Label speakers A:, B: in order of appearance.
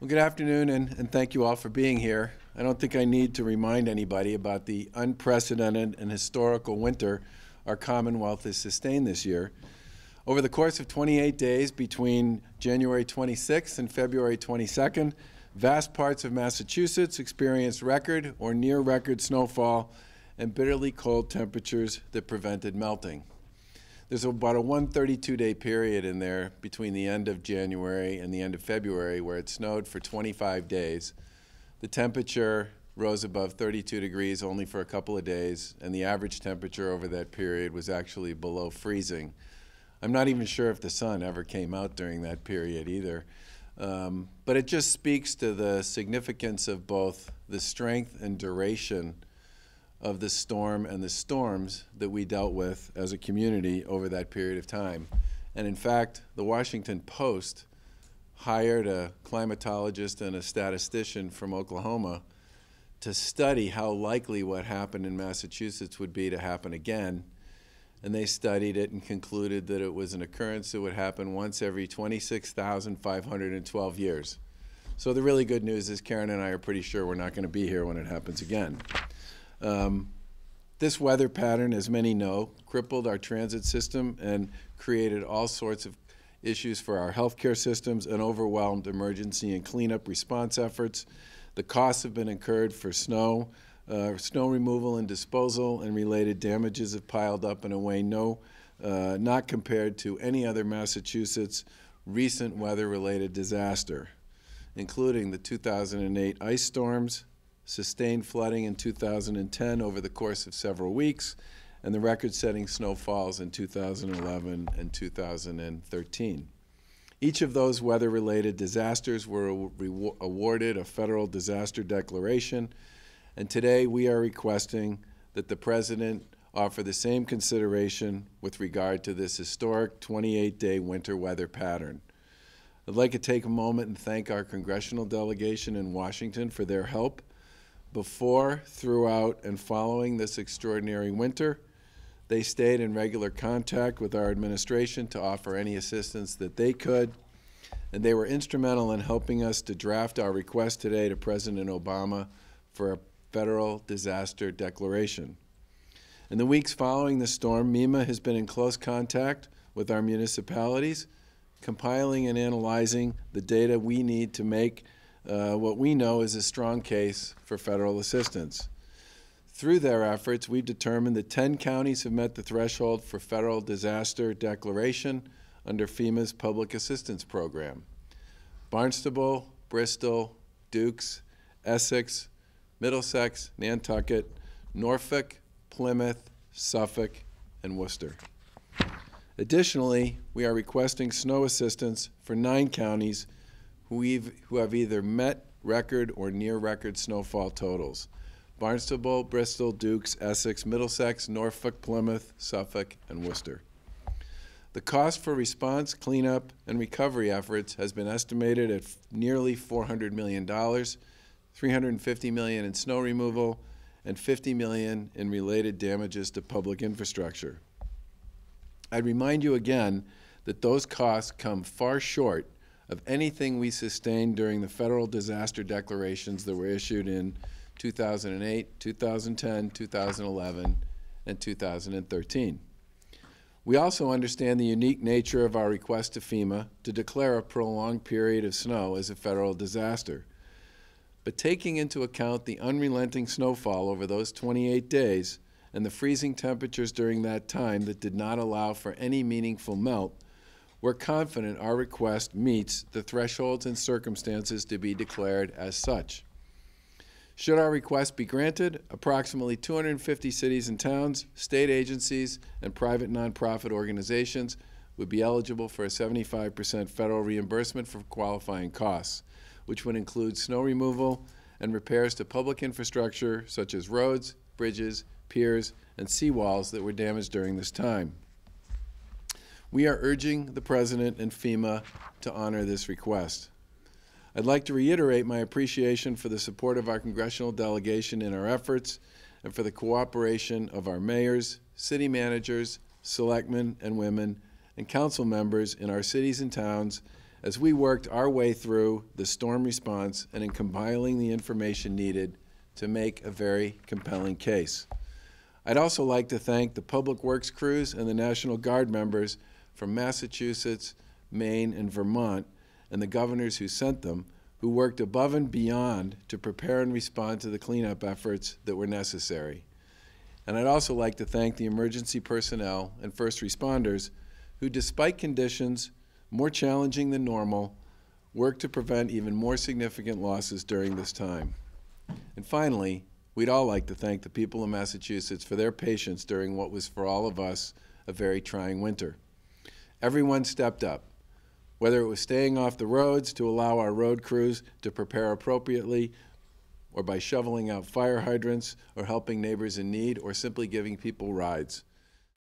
A: Well, good afternoon, and, and thank you all for being here. I don't think I need to remind anybody about the unprecedented and historical winter our Commonwealth has sustained this year. Over the course of 28 days between January 26th and February 22nd, vast parts of Massachusetts experienced record or near record snowfall and bitterly cold temperatures that prevented melting. There's about a 132 day period in there between the end of January and the end of February where it snowed for 25 days. The temperature rose above 32 degrees only for a couple of days, and the average temperature over that period was actually below freezing. I'm not even sure if the sun ever came out during that period either. Um, but it just speaks to the significance of both the strength and duration of the storm and the storms that we dealt with as a community over that period of time. And in fact, the Washington Post hired a climatologist and a statistician from Oklahoma to study how likely what happened in Massachusetts would be to happen again. And they studied it and concluded that it was an occurrence that would happen once every 26,512 years. So the really good news is Karyn and I are pretty sure we're not going to be here when it happens again. Um, this weather pattern, as many know, crippled our transit system and created all sorts of issues for our healthcare systems and overwhelmed emergency and cleanup response efforts. The costs have been incurred for snow, uh, snow removal and disposal, and related damages have piled up in a way no, uh, not compared to any other Massachusetts recent weather-related disaster, including the 2008 ice storms, sustained flooding in 2010 over the course of several weeks, and the record-setting snowfalls in 2011 and 2013. Each of those weather-related disasters were awarded a federal disaster declaration, and today we are requesting that the President offer the same consideration with regard to this historic 28-day winter weather pattern. I'd like to take a moment and thank our congressional delegation in Washington for their help before, throughout, and following this extraordinary winter. They stayed in regular contact with our administration to offer any assistance that they could, and they were instrumental in helping us to draft our request today to President Obama for a federal disaster declaration. In the weeks following the storm, MEMA has been in close contact with our municipalities, compiling and analyzing the data we need to make uh, what we know is a strong case for federal assistance. Through their efforts, we've determined that 10 counties have met the threshold for federal disaster declaration under FEMA's Public Assistance Program. Barnstable, Bristol, Dukes, Essex, Middlesex, Nantucket, Norfolk, Plymouth, Suffolk, and Worcester. Additionally, we are requesting snow assistance for nine counties who, who have either met record or near record snowfall totals. Barnstable, Bristol, Dukes, Essex, Middlesex, Norfolk, Plymouth, Suffolk, and Worcester. The cost for response, cleanup, and recovery efforts has been estimated at nearly $400 million, 350 million in snow removal, and 50 million in related damages to public infrastructure. I'd remind you again that those costs come far short of anything we sustained during the federal disaster declarations that were issued in 2008, 2010, 2011, and 2013. We also understand the unique nature of our request to FEMA to declare a prolonged period of snow as a federal disaster. But taking into account the unrelenting snowfall over those 28 days and the freezing temperatures during that time that did not allow for any meaningful melt, we're confident our request meets the thresholds and circumstances to be declared as such. Should our request be granted, approximately 250 cities and towns, state agencies, and private nonprofit organizations would be eligible for a 75% federal reimbursement for qualifying costs, which would include snow removal and repairs to public infrastructure such as roads, bridges, piers, and seawalls that were damaged during this time. We are urging the President and FEMA to honor this request. I'd like to reiterate my appreciation for the support of our congressional delegation in our efforts and for the cooperation of our mayors, city managers, selectmen and women, and council members in our cities and towns as we worked our way through the storm response and in compiling the information needed to make a very compelling case. I'd also like to thank the Public Works crews and the National Guard members from Massachusetts, Maine, and Vermont, and the governors who sent them, who worked above and beyond to prepare and respond to the cleanup efforts that were necessary. And I'd also like to thank the emergency personnel and first responders who, despite conditions more challenging than normal, worked to prevent even more significant losses during this time. And finally, we'd all like to thank the people of Massachusetts for their patience during what was for all of us a very trying winter. Everyone stepped up, whether it was staying off the roads to allow our road crews to prepare appropriately, or by shoveling out fire hydrants, or helping neighbors in need, or simply giving people rides.